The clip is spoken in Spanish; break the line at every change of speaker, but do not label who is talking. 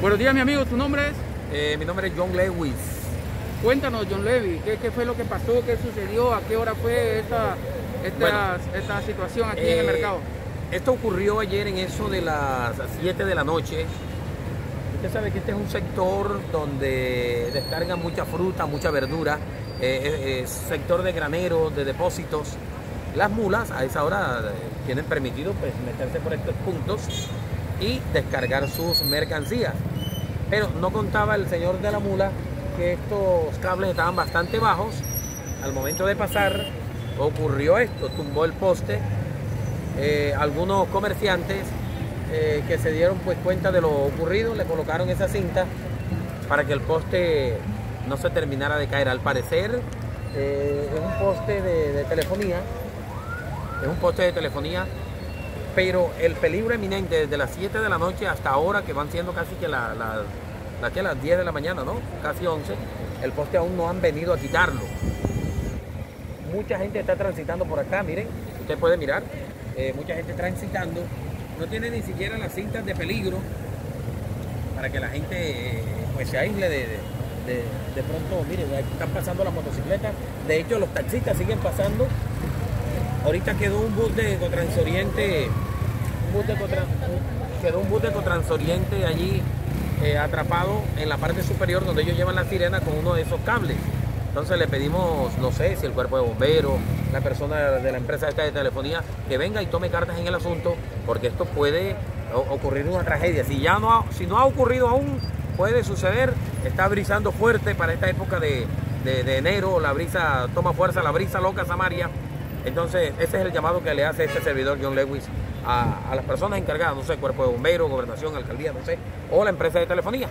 Buenos días, mi amigo. ¿Tu nombre es?
Eh, mi nombre es John Lewis.
Cuéntanos, John Levy, ¿qué, qué fue lo que pasó? ¿Qué sucedió? ¿A qué hora fue esta, esta,
Bueno,
esta situación aquí en el
Eh,
mercado?
Esto ocurrió ayer en eso de las 7 de la noche. Usted sabe que este es un sector donde descargan mucha fruta, mucha verdura, eh, eh, es sector de graneros, de depósitos. Las mulas a esa hora tienen permitido pues, meterse por estos puntos y descargar sus mercancías. Pero no contaba el señor de la mula que estos cables estaban bastante bajos. Al momento de pasar ocurrió esto, tumbó el poste. Eh, algunos comerciantes eh, que se dieron pues cuenta de lo ocurrido le colocaron esa cinta para que el poste no se terminara de caer. Al parecer eh, es un poste de, de telefonía, es un poste de telefonía, pero el peligro eminente desde las 7 de la noche hasta ahora, que van siendo casi que la- la- la que las 10 de la mañana, ¿no? Casi 11, el poste aún no han venido a quitarlo. Mucha gente está transitando por acá, miren, usted puede mirar, eh, mucha gente transitando, no tiene ni siquiera las cintas de peligro para que la gente eh, pues se aísle de, de, de- de pronto, miren, están pasando las motocicletas, de hecho los taxistas siguen pasando, ahorita quedó un bus de Ecotransoriente, un bus de quedó un bus de Ecotransoriente allí eh, atrapado en la parte superior donde ellos llevan la sirena con uno de esos cables. Entonces le pedimos, no sé, si el cuerpo de bomberos, la persona de la empresa de telefonía, que venga y tome cartas en el asunto, porque esto puede ocurrir una tragedia. Si ya no ha, si no ha ocurrido aún, puede suceder. Está brisando fuerte para esta época de, de- de enero, la brisa toma fuerza, la brisa loca Samaria. Entonces, ese es el llamado que le hace este servidor John Lewis a, las personas encargadas, no sé, cuerpo de bomberos, gobernación, alcaldía, no sé, o la empresa de telefonía.